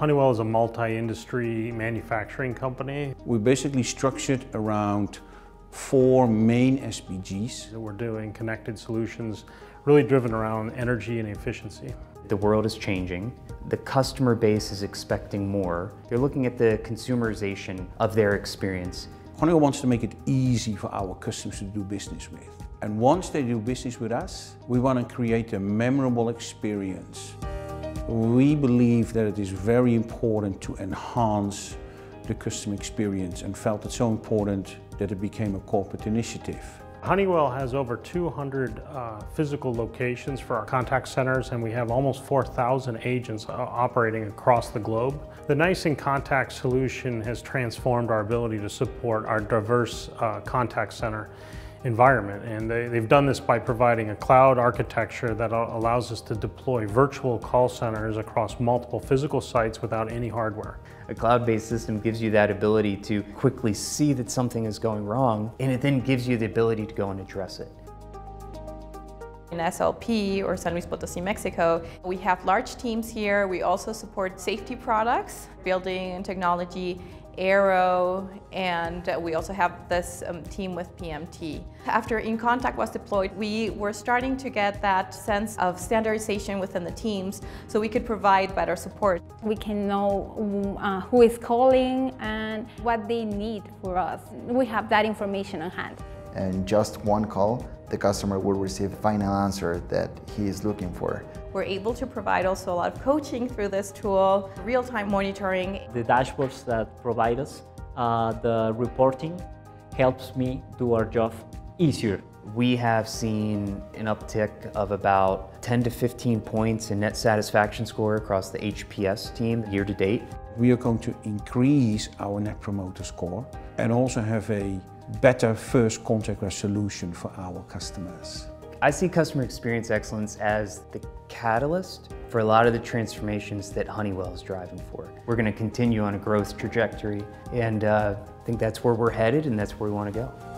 Honeywell is a multi-industry manufacturing company. We basically structured around four main SBGs. We're doing connected solutions really driven around energy and efficiency. The world is changing. The customer base is expecting more. They're looking at the consumerization of their experience. Honeywell wants to make it easy for our customers to do business with. And once they do business with us, we want to create a memorable experience. We believe that it is very important to enhance the customer experience and felt it so important that it became a corporate initiative. Honeywell has over 200 uh, physical locations for our contact centers and we have almost 4,000 agents uh, operating across the globe. The NICE inContact solution has transformed our ability to support our diverse uh, contact center environment. And they, have done this by providing a cloud architecture that allows us to deploy virtual call centers across multiple physical sites without any hardware. A cloud-based system gives you that ability to quickly see that something is going wrong, and it then gives you the ability to go and address it. In SLP or San Luis Potosi, Mexico, we have large teams here. We also support safety products, building and technology, Aero, and we also have this um, team with PMT. After inContact was deployed, we were starting to get that sense of standardization within the teams so we could provide better support. We can know uh, who is calling and what they need for us. We have that information on hand. And just one call, the customer will receive the final answer that he is looking for. We're able to provide also a lot of coaching through this tool, real-time monitoring. The dashboards that provide us, uh, the reporting helps me do our job easier. We have seen an uptick of about 10 to 15 points in net satisfaction score across the HPS team year to date. We are going to increase our net promoter score and also have a better first contact resolution for our customers. I see customer experience excellence as the catalyst for a lot of the transformations that Honeywell is driving for. We're going to continue on a growth trajectory and uh, I think that's where we're headed and that's where we want to go.